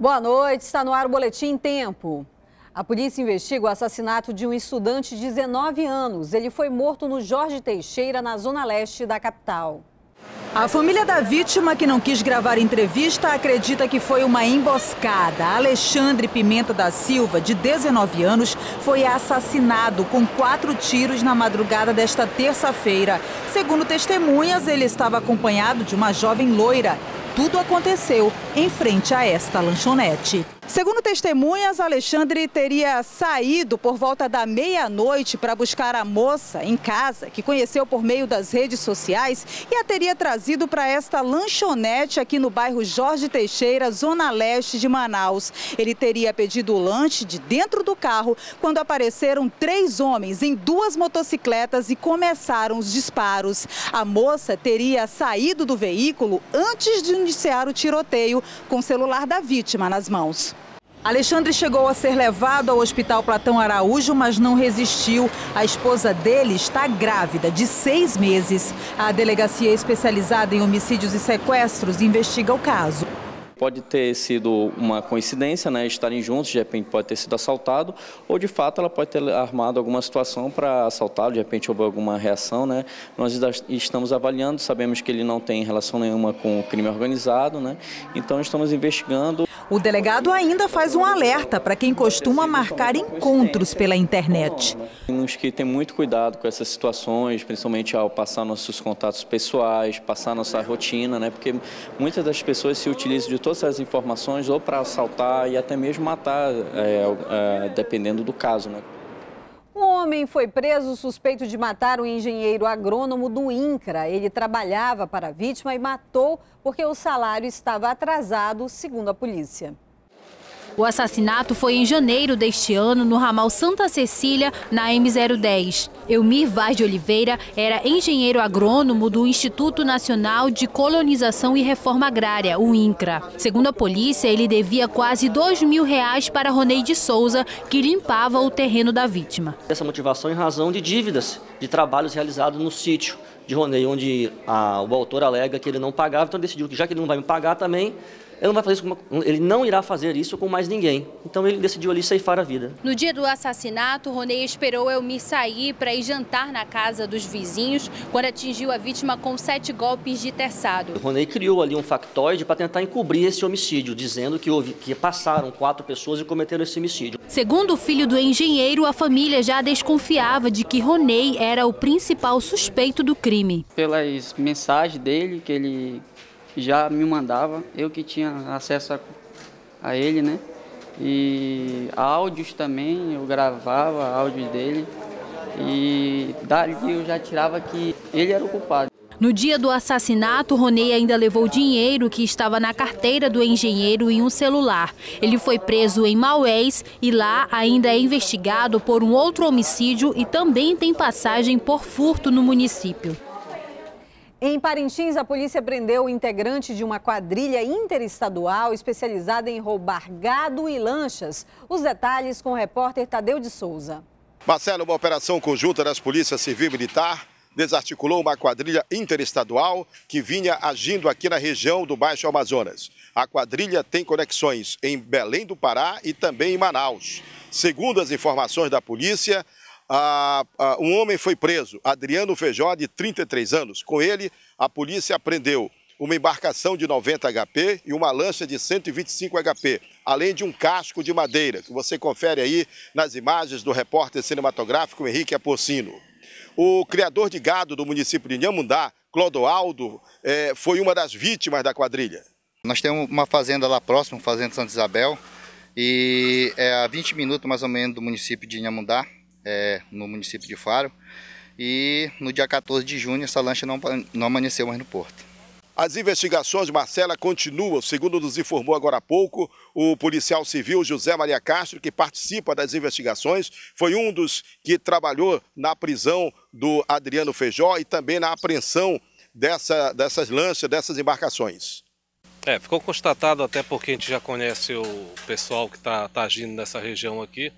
Boa noite, está no ar o Boletim Tempo. A polícia investiga o assassinato de um estudante de 19 anos. Ele foi morto no Jorge Teixeira, na zona leste da capital. A família da vítima, que não quis gravar entrevista, acredita que foi uma emboscada. Alexandre Pimenta da Silva, de 19 anos, foi assassinado com quatro tiros na madrugada desta terça-feira. Segundo testemunhas, ele estava acompanhado de uma jovem loira. Tudo aconteceu em frente a esta lanchonete. Segundo testemunhas, Alexandre teria saído por volta da meia-noite para buscar a moça em casa, que conheceu por meio das redes sociais, e a teria trazido para esta lanchonete aqui no bairro Jorge Teixeira, zona leste de Manaus. Ele teria pedido o lanche de dentro do carro quando apareceram três homens em duas motocicletas e começaram os disparos. A moça teria saído do veículo antes de iniciar o tiroteio com o celular da vítima nas mãos. Alexandre chegou a ser levado ao Hospital Platão Araújo, mas não resistiu. A esposa dele está grávida, de seis meses. A delegacia especializada em homicídios e sequestros investiga o caso. Pode ter sido uma coincidência, né, estarem juntos, de repente pode ter sido assaltado, ou de fato ela pode ter armado alguma situação para assaltá-lo, de repente houve alguma reação. Né? Nós estamos avaliando, sabemos que ele não tem relação nenhuma com o crime organizado, né? então estamos investigando. O delegado ainda faz um alerta para quem costuma marcar encontros pela internet. Temos que ter muito cuidado com essas situações, principalmente ao passar nossos contatos pessoais, passar nossa rotina, né? porque muitas das pessoas se utilizam de todas essas informações ou para assaltar e até mesmo matar, é, é, dependendo do caso. Né? Um homem foi preso suspeito de matar um engenheiro agrônomo do INCRA. Ele trabalhava para a vítima e matou porque o salário estava atrasado, segundo a polícia. O assassinato foi em janeiro deste ano no ramal Santa Cecília, na M010. Elmir Vaz de Oliveira era engenheiro agrônomo do Instituto Nacional de Colonização e Reforma Agrária, o INCRA. Segundo a polícia, ele devia quase dois mil reais para Ronei de Souza, que limpava o terreno da vítima. Essa motivação em razão de dívidas de trabalhos realizados no sítio de Ronei, onde a, o autor alega que ele não pagava, então decidiu que já que ele não vai me pagar também, ele não vai fazer isso com, ele não irá fazer isso com mais ninguém. Então ele decidiu ali ceifar a vida. No dia do assassinato, Ronei esperou Elmir sair para ir jantar na casa dos vizinhos, quando atingiu a vítima com sete golpes de terçado. O Ronei criou ali um factoide para tentar encobrir esse homicídio, dizendo que houve que passaram quatro pessoas e cometeram esse homicídio. Segundo o filho do engenheiro, a família já desconfiava de que Ronei era o principal suspeito do crime. Pelas mensagens dele que ele já me mandava, eu que tinha acesso a, a ele, né? E áudios também, eu gravava áudios dele e dali eu já tirava que ele era o culpado. No dia do assassinato, Ronei ainda levou dinheiro que estava na carteira do engenheiro e um celular. Ele foi preso em Maués e lá ainda é investigado por um outro homicídio e também tem passagem por furto no município. Em Parintins, a polícia prendeu o integrante de uma quadrilha interestadual especializada em roubar gado e lanchas. Os detalhes com o repórter Tadeu de Souza. Marcelo, uma operação conjunta das polícias civil e militar desarticulou uma quadrilha interestadual que vinha agindo aqui na região do Baixo Amazonas. A quadrilha tem conexões em Belém do Pará e também em Manaus. Segundo as informações da polícia, ah, ah, um homem foi preso, Adriano Feijó, de 33 anos. Com ele, a polícia apreendeu uma embarcação de 90 HP e uma lancha de 125 HP, além de um casco de madeira, que você confere aí nas imagens do repórter cinematográfico Henrique Apocino. O criador de gado do município de Nhamundá, Clodoaldo, eh, foi uma das vítimas da quadrilha. Nós temos uma fazenda lá próximo, Fazenda Santa Isabel, e é a 20 minutos mais ou menos do município de Nhamundá é, no município de Faro. E no dia 14 de junho essa lancha não, não amanheceu mais no porto. As investigações, Marcela, continuam. Segundo nos informou agora há pouco, o policial civil José Maria Castro, que participa das investigações, foi um dos que trabalhou na prisão do Adriano Feijó e também na apreensão dessa, dessas lanchas, dessas embarcações. É, ficou constatado até porque a gente já conhece o pessoal que está tá agindo nessa região aqui.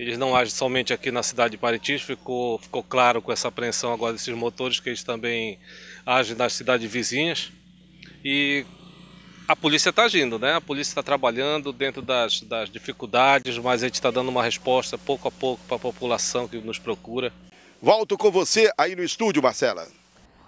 Eles não agem somente aqui na cidade de Parintins, ficou, ficou claro com essa apreensão agora desses motores que eles também agem nas cidades vizinhas. E a polícia está agindo, né? A polícia está trabalhando dentro das, das dificuldades, mas a gente está dando uma resposta pouco a pouco para a população que nos procura. Volto com você aí no estúdio, Marcela.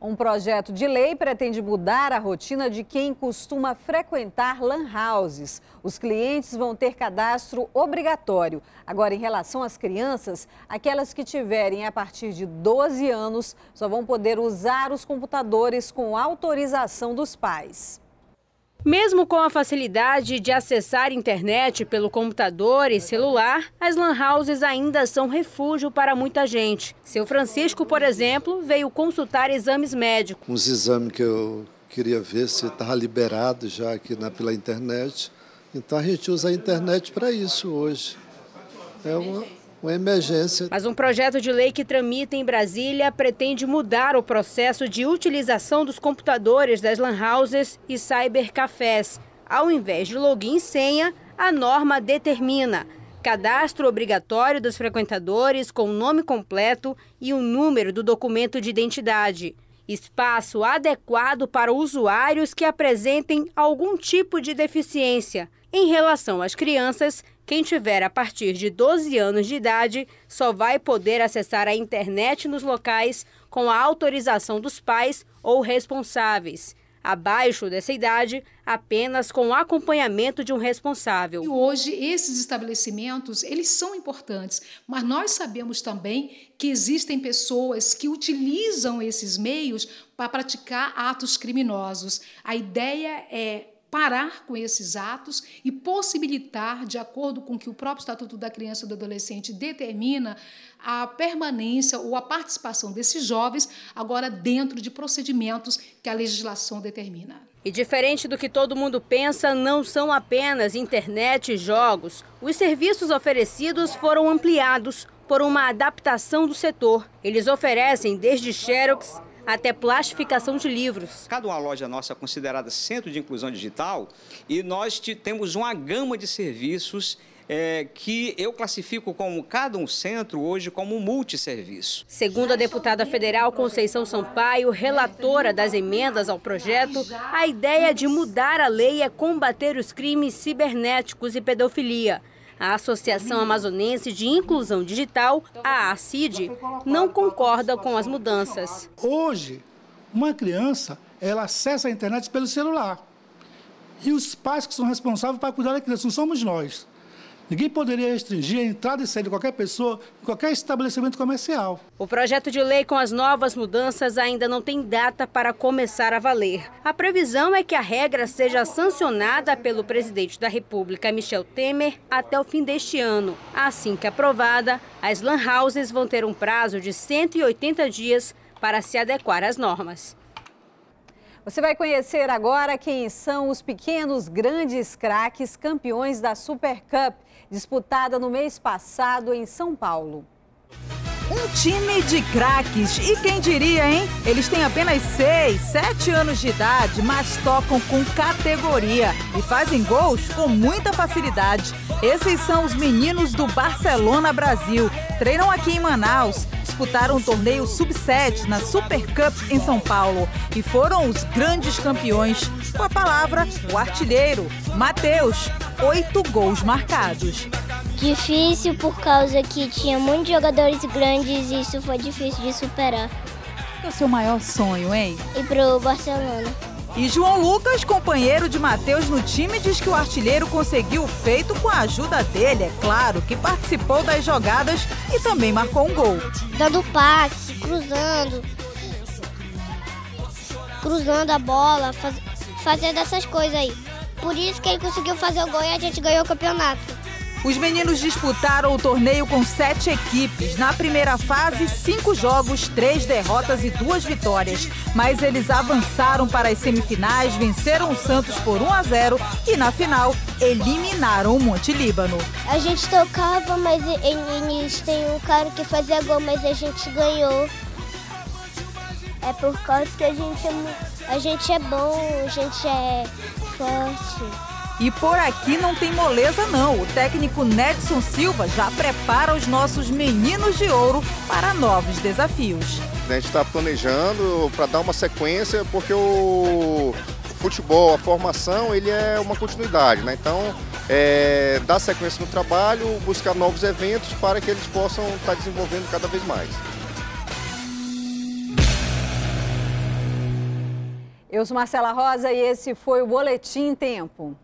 Um projeto de lei pretende mudar a rotina de quem costuma frequentar lan houses. Os clientes vão ter cadastro obrigatório. Agora, em relação às crianças, aquelas que tiverem a partir de 12 anos só vão poder usar os computadores com autorização dos pais. Mesmo com a facilidade de acessar internet pelo computador e celular, as lan houses ainda são refúgio para muita gente. Seu Francisco, por exemplo, veio consultar exames médicos. Uns exames que eu queria ver se estava liberado já aqui na, pela internet. Então a gente usa a internet para isso hoje. É uma, uma emergência. Mas um projeto de lei que tramita em Brasília pretende mudar o processo de utilização dos computadores das lan houses e cybercafés. Ao invés de login e senha, a norma determina cadastro obrigatório dos frequentadores com o nome completo e o número do documento de identidade. Espaço adequado para usuários que apresentem algum tipo de deficiência. Em relação às crianças, quem tiver a partir de 12 anos de idade só vai poder acessar a internet nos locais com a autorização dos pais ou responsáveis. Abaixo dessa idade, apenas com acompanhamento de um responsável. E hoje esses estabelecimentos, eles são importantes, mas nós sabemos também que existem pessoas que utilizam esses meios para praticar atos criminosos. A ideia é parar com esses atos e possibilitar, de acordo com o que o próprio Estatuto da Criança e do Adolescente determina, a permanência ou a participação desses jovens agora dentro de procedimentos que a legislação determina. E diferente do que todo mundo pensa, não são apenas internet e jogos. Os serviços oferecidos foram ampliados por uma adaptação do setor. Eles oferecem desde xerox até plastificação de livros. Cada uma loja nossa é considerada centro de inclusão digital e nós temos uma gama de serviços é, que eu classifico como cada um centro hoje como um multisserviço. Segundo a deputada federal Conceição Sampaio, relatora das emendas ao projeto, a ideia de mudar a lei é combater os crimes cibernéticos e pedofilia. A Associação Amazonense de Inclusão Digital, a ACID, não concorda com as mudanças. Hoje, uma criança, ela acessa a internet pelo celular. E os pais que são responsáveis para cuidar da criança, não somos nós. Ninguém poderia restringir a entrada e saída de qualquer pessoa em qualquer estabelecimento comercial. O projeto de lei com as novas mudanças ainda não tem data para começar a valer. A previsão é que a regra seja sancionada pelo presidente da República, Michel Temer, até o fim deste ano. Assim que aprovada, as lan houses vão ter um prazo de 180 dias para se adequar às normas. Você vai conhecer agora quem são os pequenos grandes craques campeões da Super Cup disputada no mês passado em São Paulo. Um time de craques. E quem diria, hein? Eles têm apenas 6, 7 anos de idade, mas tocam com categoria e fazem gols com muita facilidade. Esses são os meninos do Barcelona Brasil. Treinam aqui em Manaus, disputaram o torneio Sub-7 na Super Cup em São Paulo e foram os grandes campeões. Com a palavra, o artilheiro, Matheus. Oito gols marcados. Difícil por causa que tinha muitos jogadores grandes e isso foi difícil de superar. Qual é o seu maior sonho, hein? Ir pro Barcelona. E João Lucas, companheiro de Matheus no time, diz que o artilheiro conseguiu o feito com a ajuda dele, é claro, que participou das jogadas e também marcou um gol. Dando passe, cruzando, cruzando a bola, faz, fazendo essas coisas aí. Por isso que ele conseguiu fazer o gol e a gente ganhou o campeonato. Os meninos disputaram o torneio com sete equipes. Na primeira fase, cinco jogos, três derrotas e duas vitórias. Mas eles avançaram para as semifinais, venceram o Santos por 1 a 0 e na final eliminaram o Monte Líbano. A gente tocava, mas eles têm um cara que fazia gol, mas a gente ganhou. É por causa que a gente é, a gente é bom, a gente é forte. E por aqui não tem moleza não. O técnico Nedson Silva já prepara os nossos meninos de ouro para novos desafios. A gente está planejando para dar uma sequência porque o futebol, a formação, ele é uma continuidade, né? Então, é, dar sequência no trabalho, buscar novos eventos para que eles possam estar desenvolvendo cada vez mais. Eu sou Marcela Rosa e esse foi o Boletim Tempo.